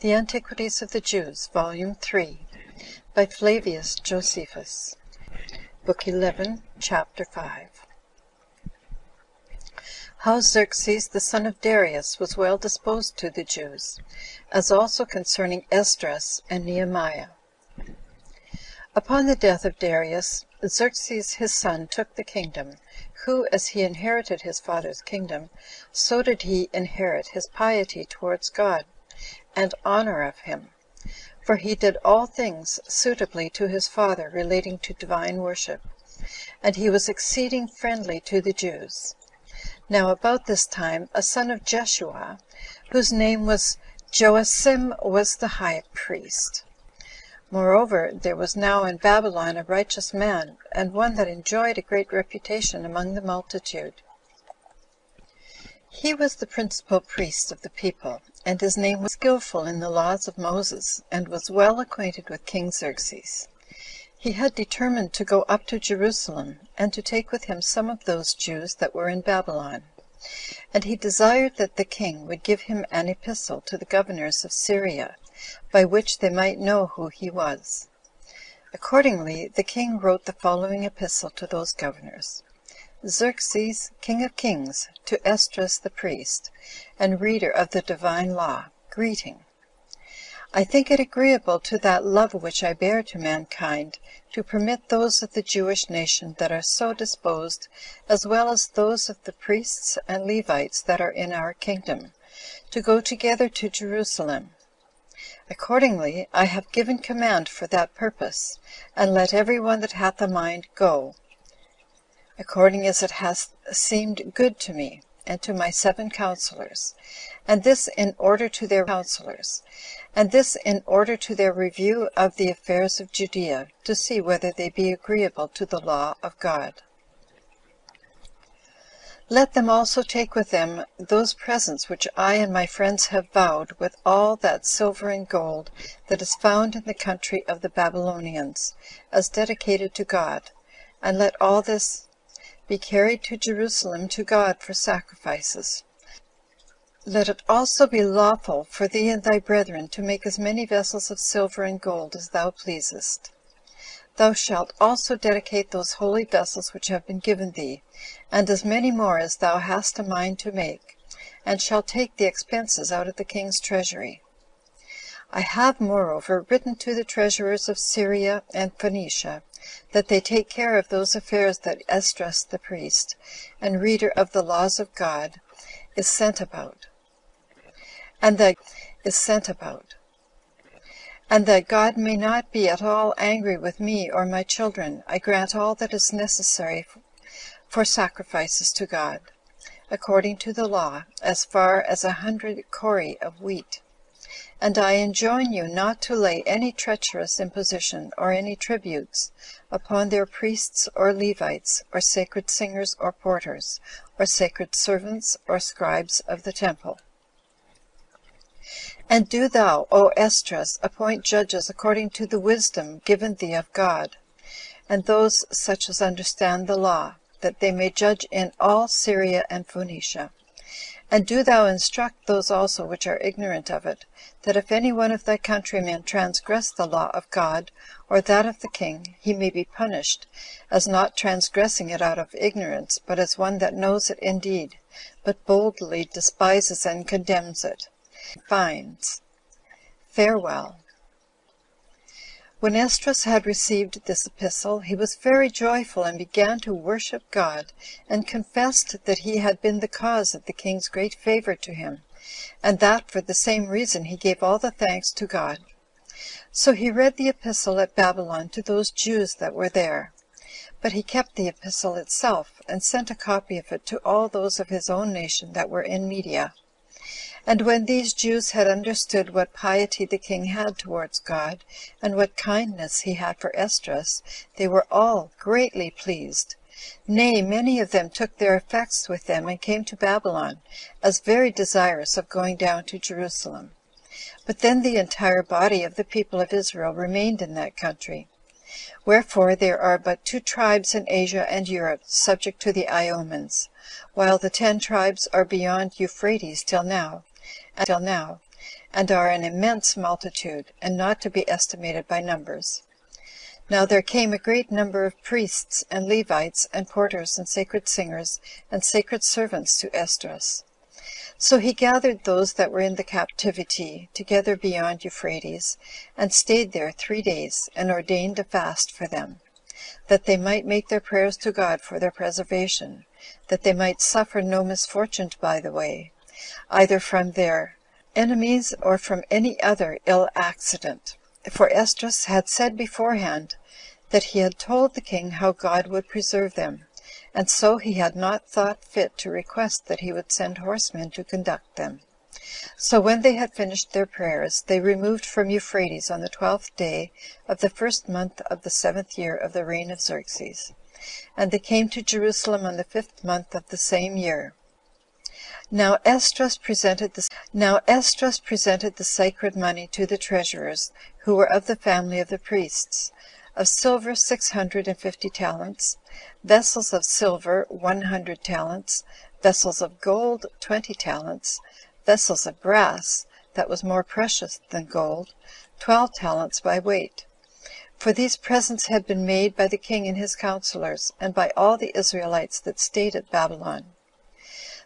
The Antiquities of the Jews, vol. iii. by Flavius Josephus, lib. 11, cap. 5. How Xerxes The Son Of Darius Was Well Disposed To The Jews; As Also Concerning Esdras And Nehemiah. 1. Upon the death of Darius, Xerxes his son took the kingdom, who, as he inherited his father's kingdom, so did he inherit his piety towards God, and honor of him; for he did all things suitably to his father relating to Divine worship, and he was exceeding friendly to the Jews. Now about this time a son of Jeshua, whose name was Joacim, was the high priest. Moreover, there was now in Babylon a righteous man, and one that enjoyed a great reputation among the multitude. He was the principal priest of the people, and his name was skillful in the laws of Moses, and was well acquainted with king Xerxes. He had determined to go up to Jerusalem, and to take with him some of those Jews that were in Babylon; and he desired that the king would give him an epistle to the governors of Syria, by which they might know who he was. Accordingly, the king wrote the following epistle to those governors: "Xerxes, king of kings, to Esdras the priest, and reader of the divine law, greeting. I think it agreeable to that love which I bear to mankind, to permit those of the Jewish nation that are so disposed, as well as those of the priests and Levites that are in our kingdom, to go together to Jerusalem. Accordingly, I have given command for that purpose, and let every one that hath a mind go, according as it hath seemed good to me, and to my seven counselors, and this in order to their counselors, and this in order to their review of the affairs of Judea, to see whether they be agreeable to the law of God. Let them also take with them those presents which I and my friends have vowed, with all that silver and gold that is found in the country of the Babylonians, as dedicated to God, and let all this be carried to Jerusalem to God for sacrifices. Let it also be lawful for thee and thy brethren to make as many vessels of silver and gold as thou pleasest. Thou shalt also dedicate those holy vessels which have been given thee, and as many more as thou hast a mind to make, and shalt take the expenses out of the king's treasury. I have, moreover, written to the treasurers of Syria and Phoenicia, that they take care of those affairs that Esdras the priest, and reader of the laws of God, is sent about, and that is sent about and that God may not be at all angry with me or my children, I grant all that is necessary for sacrifices to God, according to the law, as far as a hundred cori of wheat. And I enjoin you not to lay any treacherous imposition, or any tributes, upon their priests or Levites, or sacred singers or porters, or sacred servants, or scribes of the temple. And do thou, O Esdras, appoint judges according to the wisdom given thee of God, and those such as understand the law, that they may judge in all Syria and Phoenicia. And do thou instruct those also which are ignorant of it, that if any one of thy countrymen transgress the law of God, or that of the king, he may be punished, as not transgressing it out of ignorance, but as one that knows it indeed, but boldly despises and condemns it. Fines. Farewell. When Esdras had received this epistle, he was very joyful, and began to worship God, and confessed that he had been the cause of the king's great favor to him, and that for the same reason he gave all the thanks to God. So he read the epistle at Babylon to those Jews that were there; but he kept the epistle itself, and sent a copy of it to all those of his own nation that were in Media. And when these Jews had understood what piety the king had towards God, and what kindness he had for Esdras, they were all greatly pleased; nay, many of them took their effects with them, and came to Babylon, as very desirous of going down to Jerusalem. But then the entire body of the people of Israel remained in that country. Wherefore there are but two tribes in Asia and Europe subject to the Romans, while the ten tribes are beyond Euphrates till now, and are an immense multitude, and not to be estimated by numbers. Now there came a great number of priests, and Levites, and porters, and sacred singers, and sacred servants to Esdras. So he gathered those that were in the captivity together beyond Euphrates, and stayed there three days, and ordained a fast for them, that they might make their prayers to God for their preservation, that they might suffer no misfortune by the way, either from their enemies, or from any other ill accident; for Esdras had said beforehand, that he had told the king how God would preserve them, and so he had not thought fit to request that he would send horsemen to conduct them. So when they had finished their prayers, they removed from Euphrates on the twelfth day of the first month of the seventh year of the reign of Xerxes; and they came to Jerusalem on the fifth month of the same year. Now Esdras presented the sacred money to the treasurers, who were of the family of the priests, of silver six hundred and fifty talents, vessels of silver one hundred talents, vessels of gold twenty talents, vessels of brass, that was more precious than gold, twelve talents by weight; for these presents had been made by the king and his counselors, and by all the Israelites that stayed at Babylon.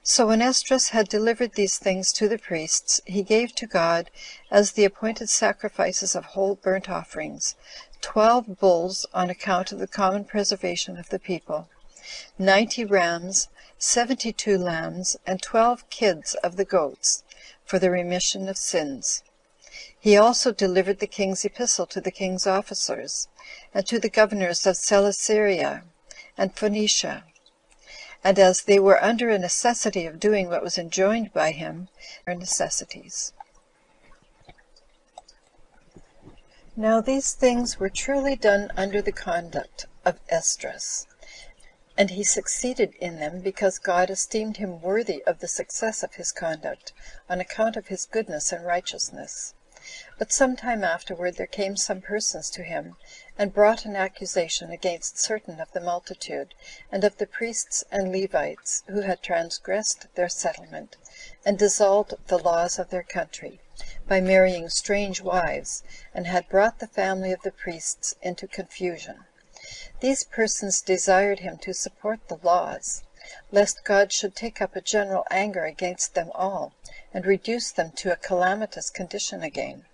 So when Esdras had delivered these things to the priests, he gave to God, as the appointed sacrifices of whole burnt offerings, twelve bulls on account of the common preservation of the people, ninety rams, seventy two lambs, and twelve kids of the goats, for the remission of sins. He also delivered the king's epistle to the king's officers, and to the governors of Celesyria and Phoenicia; and as they were under a necessity of doing what was enjoined by him, their necessities. Now these things were truly done under the conduct of Esdras, and he succeeded in them because God esteemed him worthy of the success of his conduct, on account of his goodness and righteousness. But some time afterward there came some persons to him, and brought an accusation against certain of the multitude, and of the priests and Levites, who had transgressed their settlement, and dissolved the laws of their country, by marrying strange wives, and had brought the family of the priests into confusion. These persons desired him to support the laws, lest God should take up a general anger against them all, and reduce them to a calamitous condition again.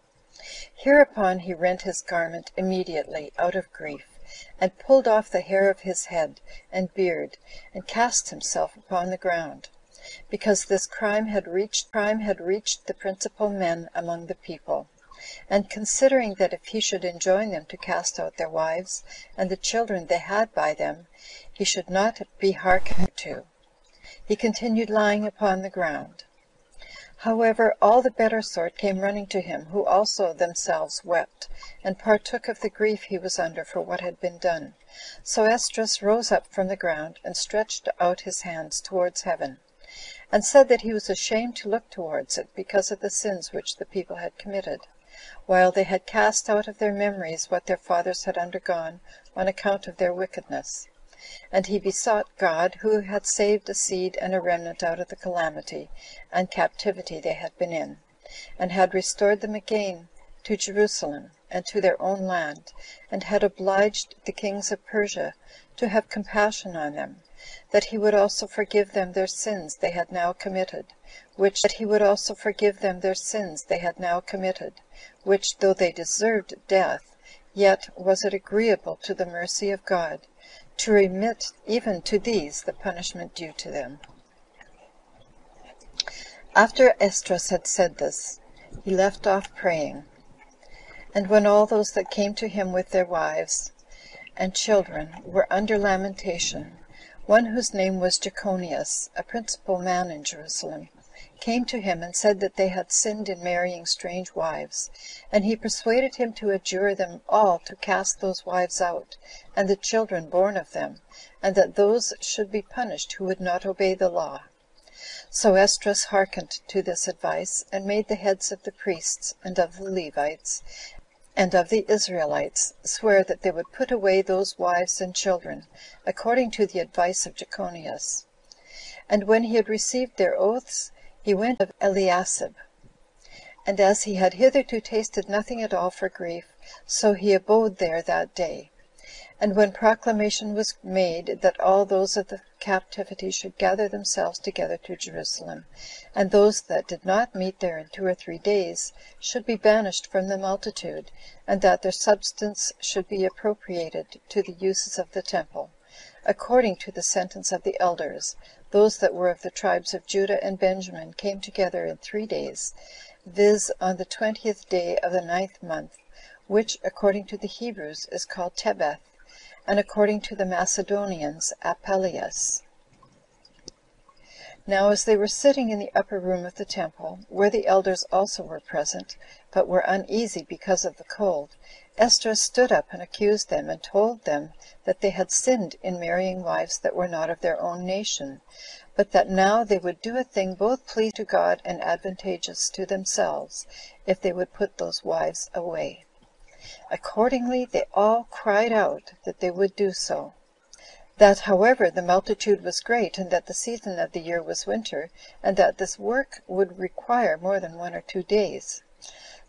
Hereupon he rent his garment immediately, out of grief, and pulled off the hair of his head and beard, and cast himself upon the ground, because this crime had reached crime had reached the principal men among the people; and considering that if he should enjoin them to cast out their wives, and the children they had by them, he should not be hearkened to, he continued lying upon the ground. However, all the better sort came running to him, who also themselves wept, and partook of the grief he was under for what had been done. So Esdras rose up from the ground, and stretched out his hands towards heaven, and said that he was ashamed to look towards it, because of the sins which the people had committed, while they had cast out of their memories what their fathers had undergone on account of their wickedness. And he besought God, who had saved a seed and a remnant out of the calamity and captivity they had been in, and had restored them again to Jerusalem, and to their own land, and had obliged the kings of Persia to have compassion on them, that he would also forgive them their sins they had now committed, which, that he would also forgive them their sins they had now committed, which, though they deserved death, yet was it agreeable to the mercy of God to remit even to these the punishment due to them. After Esdras had said this, he left off praying. And when all those that came to him with their wives and children were under lamentation, one whose name was Jechonias, a principal man in Jerusalem, came to him, and said that they had sinned in marrying strange wives; and he persuaded him to adjure them all to cast those wives out, and the children born of them, and that those should be punished who would not obey the law. So Esdras hearkened to this advice, and made the heads of the priests, and of the Levites, and of the Israelites, swear that they would put away those wives and children, according to the advice of Jechonias. And when he had received their oaths, he went of Eliasib, And as he had hitherto tasted nothing at all for grief, so he abode there that day. And when proclamation was made that all those of the captivity should gather themselves together to Jerusalem, and those that did not meet there in two or three days should be banished from the multitude, and that their substance should be appropriated to the uses of the temple, according to the sentence of the elders, those that were of the tribes of Judah and Benjamin came together in three days, viz. on the twentieth day of the ninth month, which, according to the Hebrews, is called Tebeth, and according to the Macedonians, Apelleius. Now as they were sitting in the upper room of the temple, where the elders also were present, but were uneasy because of the cold, Esdras stood up and accused them, and told them that they had sinned in marrying wives that were not of their own nation, but that now they would do a thing both pleasing to God and advantageous to themselves, if they would put those wives away. Accordingly, they all cried out that they would do so. That, however, the multitude was great, and that the season of the year was winter, and that this work would require more than one or two days.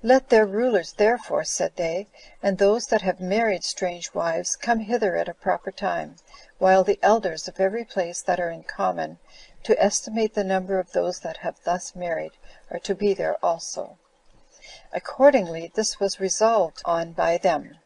Let their rulers, therefore, said they, and those that have married strange wives, come hither at a proper time, while the elders of every place that are in common, to estimate the number of those that have thus married, are to be there also. Accordingly, this was resolved on by them,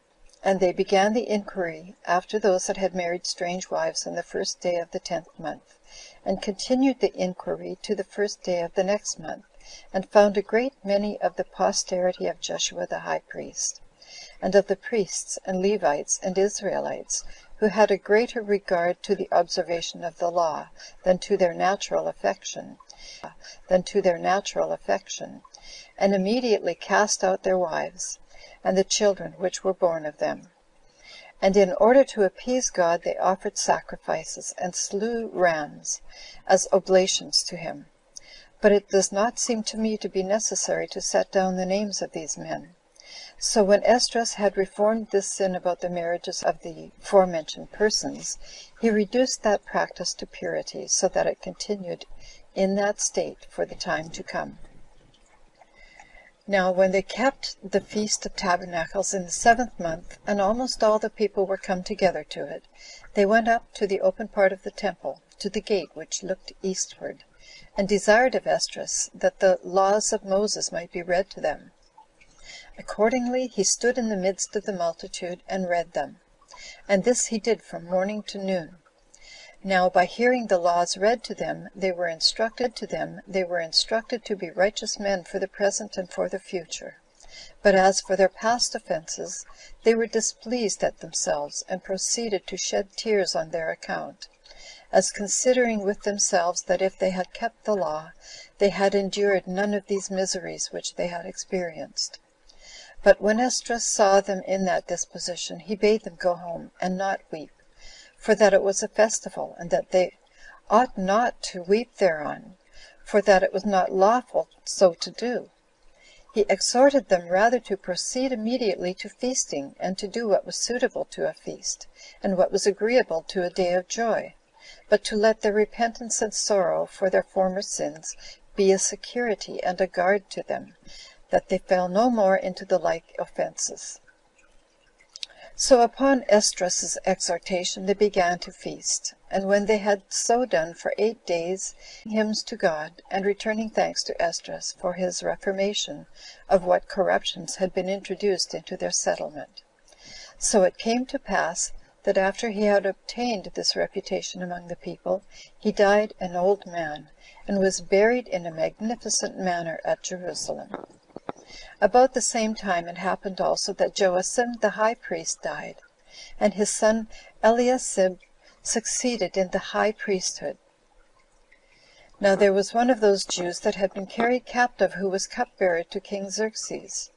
and they began the inquiry after those that had married strange wives on the first day of the tenth month, and continued the inquiry to the first day of the next month, and found a great many of the posterity of Jeshua the high priest, and of the priests, and Levites, and Israelites, who had a greater regard to the observation of the law than to their natural affection, than to their natural affection and immediately cast out their wives, and the children which were born of them. And in order to appease God, they offered sacrifices, and slew rams, as oblations to him. But it does not seem to me to be necessary to set down the names of these men. So when Esdras had reformed this sin about the marriages of the forementioned persons, he reduced that practice to purity, so that it continued in that state for the time to come. Now when they kept the feast of tabernacles in the seventh month, and almost all the people were come together to it, they went up to the open part of the temple, to the gate which looked eastward, and desired of Esdras that the laws of Moses might be read to them. Accordingly, he stood in the midst of the multitude, and read them; and this he did from morning to noon. Now by hearing the laws read to them, they were instructed to them they were instructed to be righteous men for the present and for the future. But as for their past offenses, they were displeased at themselves, and proceeded to shed tears on their account, as considering with themselves that if they had kept the law, they had endured none of these miseries which they had experienced. But when Esdras saw them in that disposition, he bade them go home, and not weep for that it was a festival, and that they ought not to weep thereon, for that it was not lawful so to do. He exhorted them rather to proceed immediately to feasting, and to do what was suitable to a feast, and what was agreeable to a day of joy, but to let their repentance and sorrow for their former sins be a security and a guard to them, that they fell no more into the like offenses. So upon Esdras's exhortation they began to feast; and when they had so done for eight days, hymns to God, and returning thanks to Esdras for his reformation of what corruptions had been introduced into their settlement. So it came to pass, that after he had obtained this reputation among the people, he died an old man, and was buried in a magnificent manner at Jerusalem. About the same time it happened also that Joacim the high priest died, and his son Eliasib succeeded in the high priesthood. Now there was one of those Jews that had been carried captive who was cupbearer to king Xerxes.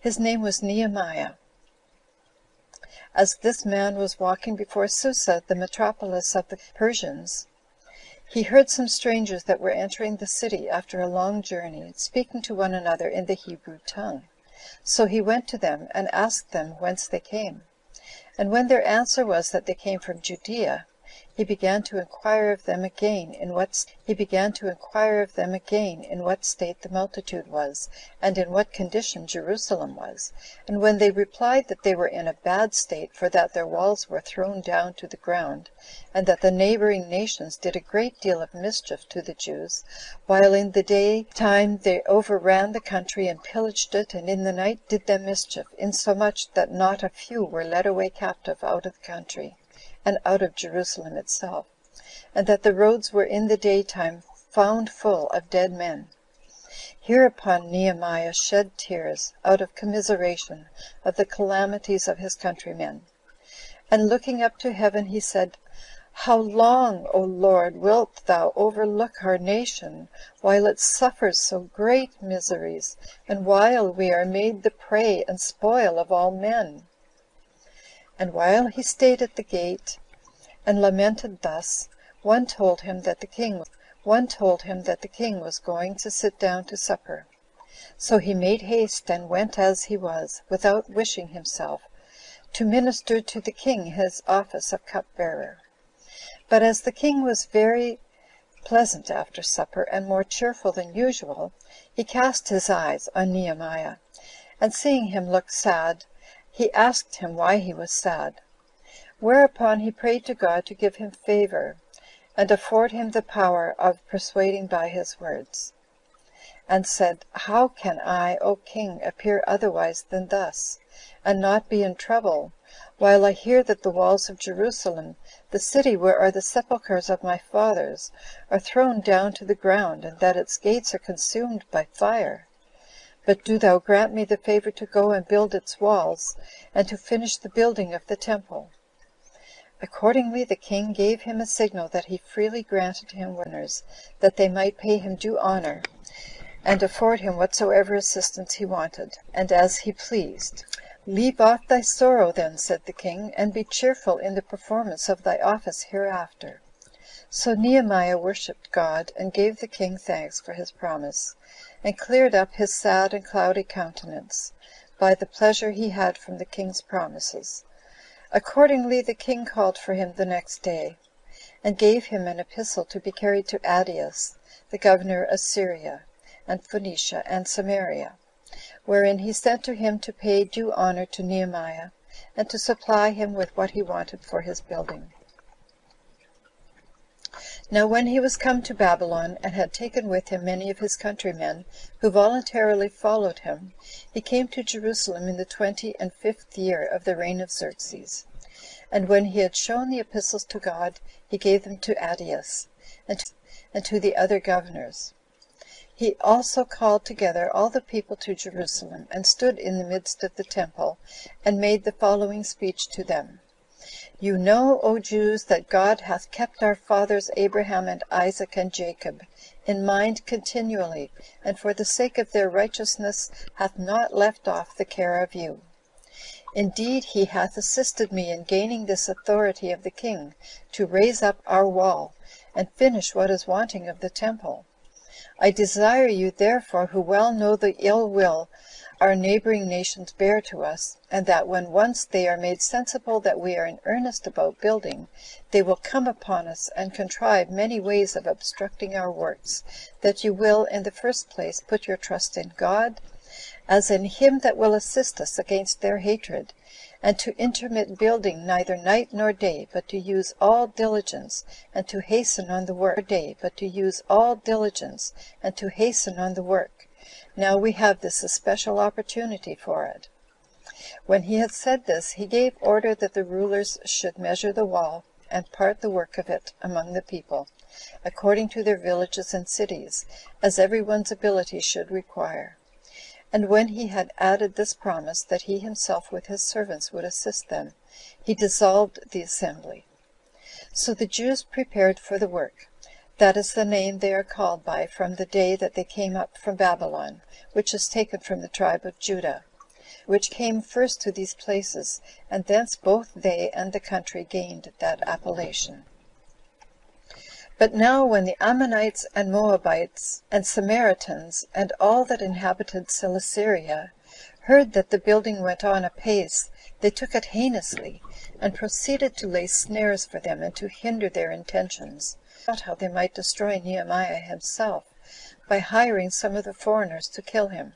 His name was Nehemiah. As this man was walking before Susa, the metropolis of the Persians, he heard some strangers that were entering the city after a long journey, speaking to one another in the Hebrew tongue. So he went to them, and asked them whence they came. And when their answer was that they came from Judea, he began to inquire of them again in what he began to inquire of them again in what state the multitude was, and in what condition Jerusalem was; and when they replied that they were in a bad state, for that their walls were thrown down to the ground, and that the neighboring nations did a great deal of mischief to the Jews, while in the day time they overran the country, and pillaged it, and in the night did them mischief, insomuch that not a few were led away captive out of the country, and out of Jerusalem itself, and that the roads were in the day time found full of dead men. Hereupon Nehemiah shed tears, out of commiseration of the calamities of his countrymen; and looking up to heaven, he said, "How long, O Lord, wilt thou overlook our nation, while it suffers so great miseries, and while we are made the prey and spoil of all men?" And while he stayed at the gate, and lamented thus, one told him that the king was one told him that the king was going to sit down to supper. So he made haste, and went as he was, without wishing himself, to minister to the king his office of cupbearer. But as the king was very pleasant after supper, and more cheerful than usual, he cast his eyes on Nehemiah, and seeing him look sad, he asked him why he was sad; whereupon he prayed to God to give him favor, and afford him the power of persuading by his words; and said, "How can I, O king, appear otherwise than thus, and not be in trouble, while I hear that the walls of Jerusalem, the city where are the sepulchers of my fathers, are thrown down to the ground, and that its gates are consumed by fire? But do thou grant me the favor to go and build its walls, and to finish the building of the temple." Accordingly the king gave him a signal that he freely granted him governors, that they might pay him due honor, and afford him whatsoever assistance he wanted, and as he pleased. "Leave off thy sorrow then," said the king, "and be cheerful in the performance of thy office hereafter." So Nehemiah worshipped God, and gave the king thanks for his promise, and cleared up his sad and cloudy countenance, by the pleasure he had from the king's promises. Accordingly the king called for him the next day, and gave him an epistle to be carried to Adeus, the governor of Syria, and Phoenicia, and Samaria; wherein he sent to him to pay due honor to Nehemiah, and to supply him with what he wanted for his building. Now when he was come to Babylon, and had taken with him many of his countrymen, who voluntarily followed him, he came to Jerusalem in the twenty and fifth year of the reign of Xerxes. And when he had shown the epistles to God, he gave them to Adeus, and to the other governors. He also called together all the people to Jerusalem, and stood in the midst of the temple, and made the following speech to them: "You know, O Jews, that God hath kept our fathers Abraham and Isaac and Jacob in mind continually, and for the sake of their righteousness hath not left off the care of you. Indeed, he hath assisted me in gaining this authority of the king to raise up our wall, and finish what is wanting of the temple. I desire you, therefore, who well know the ill will our neighboring nations bear to us, and that when once they are made sensible that we are in earnest about building, they will come upon us, and contrive many ways of obstructing our works, that you will, in the first place, put your trust in God, as in him that will assist us against their hatred, and to intermit building neither night nor day, but to use all diligence, and to hasten on the work now we have this especial opportunity for it. When he had said this, he gave order that the rulers should measure the wall, and part the work of it among the people, according to their villages and cities, as every one's ability should require. And when he had added this promise, that he himself with his servants would assist them, he dissolved the assembly. So the Jews prepared for the work. That is the name they are called by from the day that they came up from Babylon, which is taken from the tribe of Judah, which came first to these places, and thence both they and the country gained that appellation. But now when the Ammonites and Moabites, and Samaritans, and all that inhabited Celesyria, heard that the building went on apace, they took it heinously, and proceeded to lay snares for them, and to hinder their intentions, how they might destroy Nehemiah himself, by hiring some of the foreigners to kill him.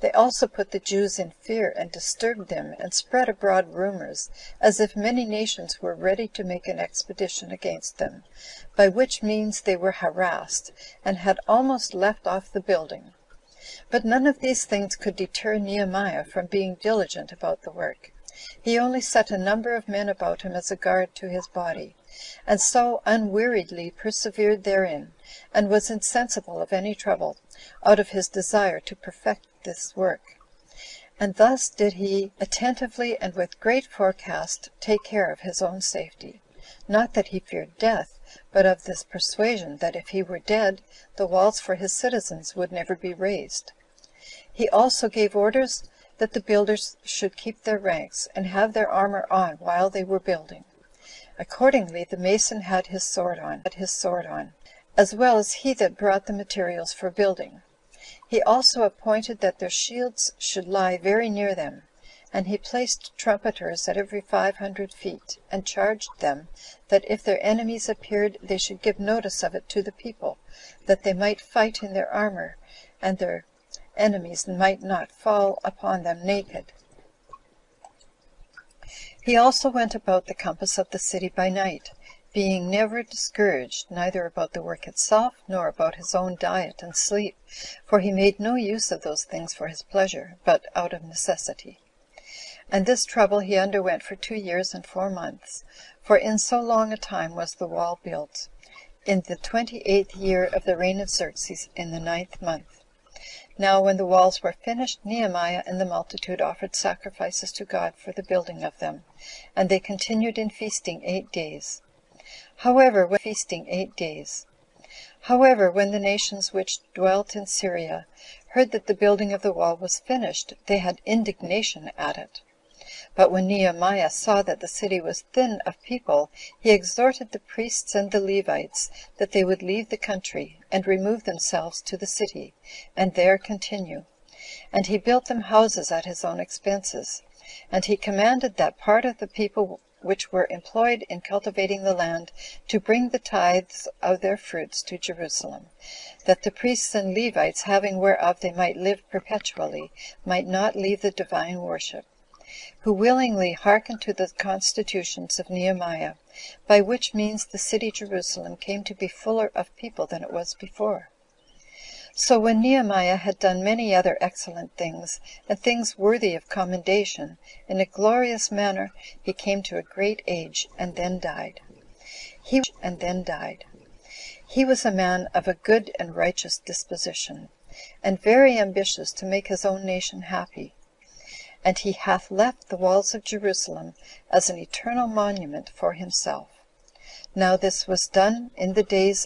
They also put the Jews in fear, and disturbed them, and spread abroad rumors, as if many nations were ready to make an expedition against them, by which means they were harassed, and had almost left off the building. But none of these things could deter Nehemiah from being diligent about the work. He only set a number of men about him as a guard to his body, and so unweariedly persevered therein, and was insensible of any trouble, out of his desire to perfect this work. And thus did he attentively and with great forecast take care of his own safety; not that he feared death, but of this persuasion, that if he were dead, the walls for his citizens would never be raised. He also gave orders that the builders should keep their ranks, and have their armor on while they were building. Accordingly the mason had his sword on, his sword on, as well as he that brought the materials for building. He also appointed that their shields should lie very near them; and he placed trumpeters at every five hundred feet, and charged them, that if their enemies appeared, they should give notice of it to the people, that they might fight in their armor, and their enemies might not fall upon them naked. He also went about the compass of the city by night, being never discouraged, neither about the work itself, nor about his own diet and sleep, for he made no use of those things for his pleasure, but out of necessity. And this trouble he underwent for two years and four months, for in so long a time was the wall built, in the twenty eighth year of the reign of Xerxes, in the ninth month. Now when the walls were finished, Nehemiah and the multitude offered sacrifices to God for the building of them, and they continued in feasting eight days. However, when feasting eight days. However, when the nations which dwelt in Syria heard that the building of the wall was finished, they had indignation at it. But when Nehemiah saw that the city was thin of people, he exhorted the priests and the Levites that they would leave the country, and remove themselves to the city, and there continue; and he built them houses at his own expenses; and he commanded that part of the people which were employed in cultivating the land to bring the tithes of their fruits to Jerusalem, that the priests and Levites, having whereof they might live perpetually, might not leave the divine worship who willingly hearkened to the constitutions of Nehemiah, by which means the city Jerusalem came to be fuller of people than it was before. So when Nehemiah had done many other excellent things, and things worthy of commendation, in a glorious manner, he came to a great age, and then died. He and then died. He was a man of a good and righteous disposition, and very ambitious to make his own nation happy and he hath left the walls of Jerusalem as an eternal monument for himself. Now this was done in the days